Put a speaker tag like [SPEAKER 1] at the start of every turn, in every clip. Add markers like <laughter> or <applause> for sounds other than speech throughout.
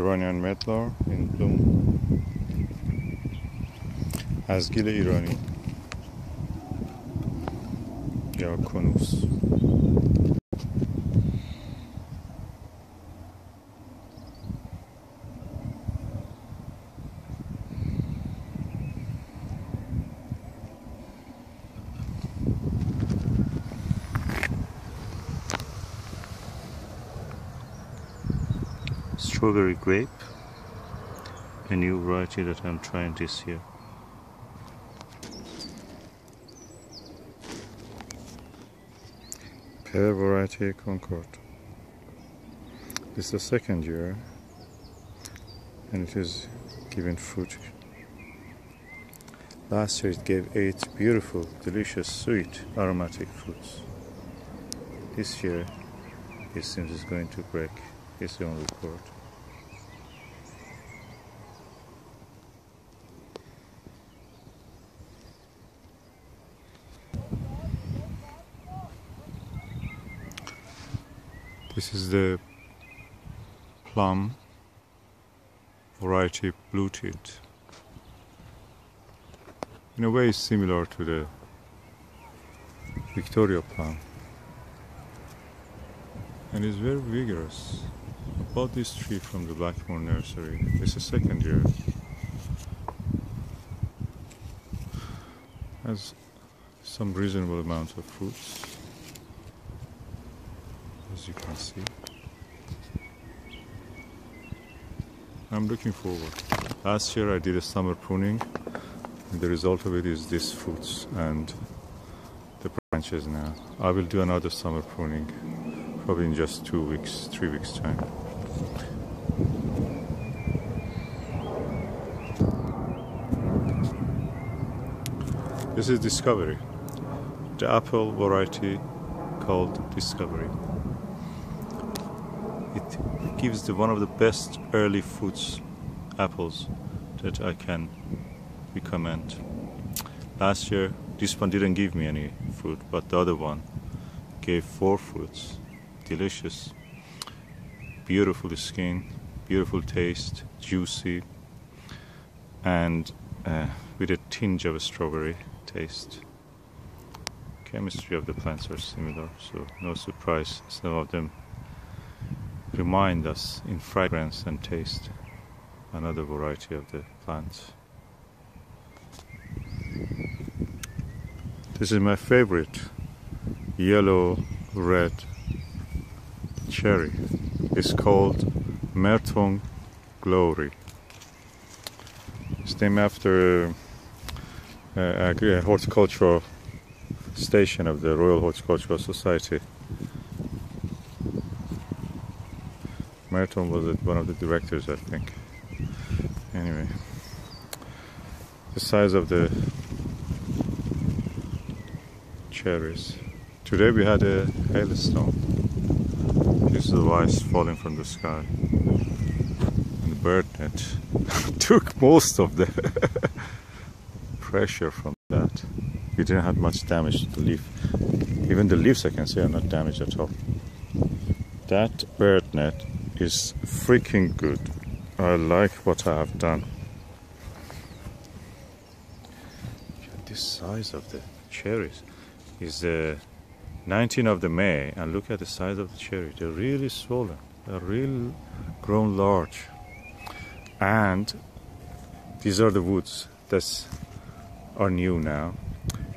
[SPEAKER 1] ایرانیان مدلار این بلوم از گیل ایرانی یا کنوس strawberry grape a new variety that I'm trying this year. Pear variety Concorde. This is the second year and it is giving fruit. Last year it gave eight beautiful delicious sweet aromatic fruits. This year it seems it's going to break. Its own record This is the plum variety Blue Tit. In a way similar to the Victoria plum and is very vigorous. I bought this tree from the Blackmoor nursery. It's the second year. Has some reasonable amount of fruits you can see. I'm looking forward. Last year I did a summer pruning. The result of it is these fruits and the branches now. I will do another summer pruning, probably in just two weeks, three weeks time. This is Discovery, the apple variety called Discovery. It gives the one of the best early fruits apples that I can recommend. Last year, this one didn't give me any fruit, but the other one gave four fruits. Delicious, beautiful skin, beautiful taste, juicy, and uh, with a tinge of a strawberry taste. Chemistry of the plants are similar, so no surprise some of them remind us in fragrance and taste another variety of the plants. This is my favorite yellow red cherry. It's called Merton Glory. It's named after uh, a horticultural station of the Royal Horticultural Society. Merton was one of the directors, I think. Anyway, the size of the cherries. Today we had a hailstone. This is the ice falling from the sky. And the bird net <laughs> took most of the <laughs> pressure from that. We didn't have much damage to the leaf. Even the leaves I can see are not damaged at all. That bird net is freaking good. I like what I have done. This size of the cherries is uh, the 19th of the May and look at the size of the cherry. They're really swollen. They're really grown large. And these are the woods that are new now.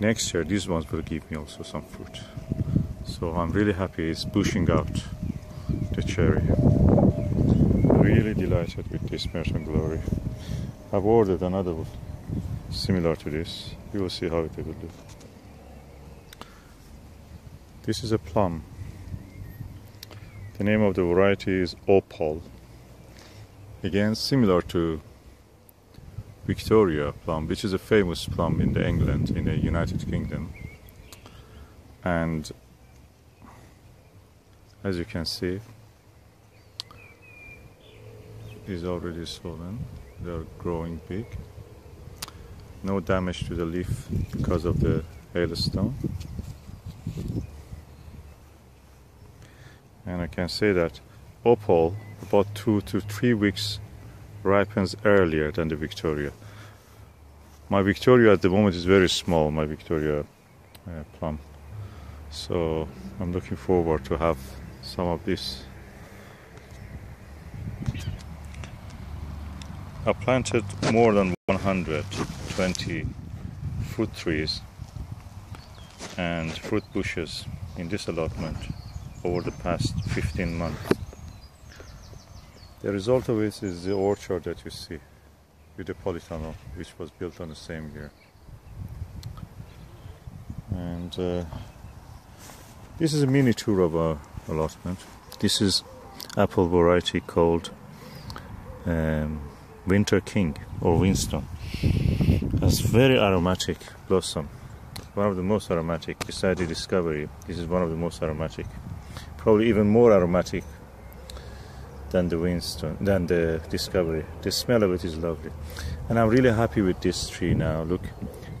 [SPEAKER 1] Next year these ones will give me also some fruit. So I'm really happy it's pushing out the cherry. Really delighted with this Merton Glory. I've ordered another one similar to this. We will see how it will do. This is a plum. The name of the variety is Opal. Again, similar to Victoria plum, which is a famous plum in the England, in the United Kingdom. And as you can see, is already swollen. They are growing big. No damage to the leaf because of the hailstone. And I can say that opal about two to three weeks ripens earlier than the Victoria. My Victoria at the moment is very small, my Victoria uh, plum. So I'm looking forward to have some of this I planted more than 120 fruit trees and fruit bushes in this allotment over the past 15 months. The result of it is the orchard that you see with the polytunnel which was built on the same year. And uh, this is a mini tour of our allotment. This is apple variety called um, Winter King or Winston. Has very aromatic blossom. One of the most aromatic, besides the Discovery, this is one of the most aromatic. Probably even more aromatic than the Winston, than the Discovery. The smell of it is lovely. And I'm really happy with this tree now. Look,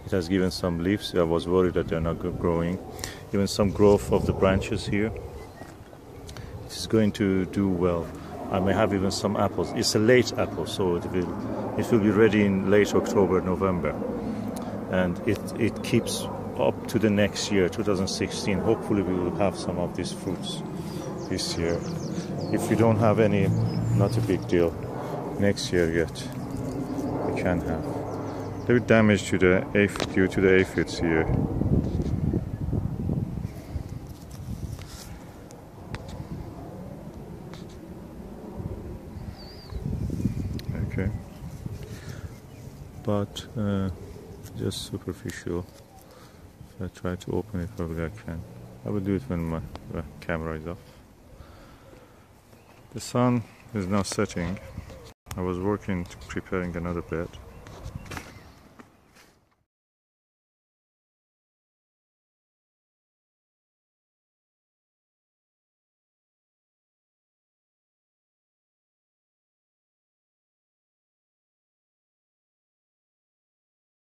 [SPEAKER 1] it has given some leaves. I was worried that they're not growing. Even some growth of the branches here. It is going to do well. I may have even some apples. It's a late apple, so it will it will be ready in late October, November, and it it keeps up to the next year, 2016. Hopefully, we will have some of these fruits this year. If we don't have any, not a big deal. Next year yet, we can have. Little damage to the aphid due to the aphids here. But uh, just superficial. If I try to open it probably I can. I will do it when my uh, camera is off. The sun is now setting. I was working preparing another bed